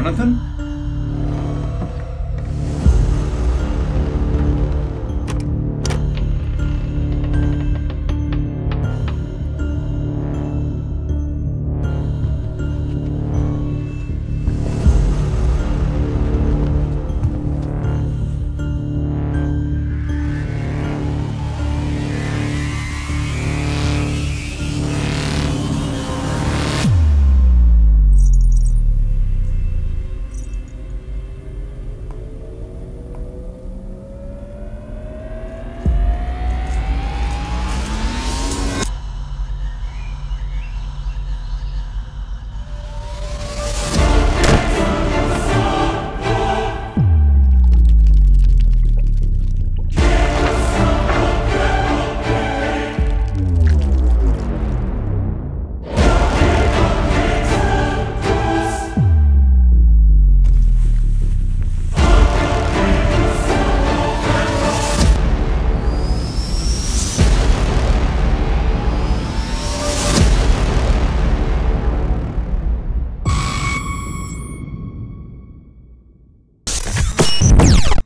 Jonathan?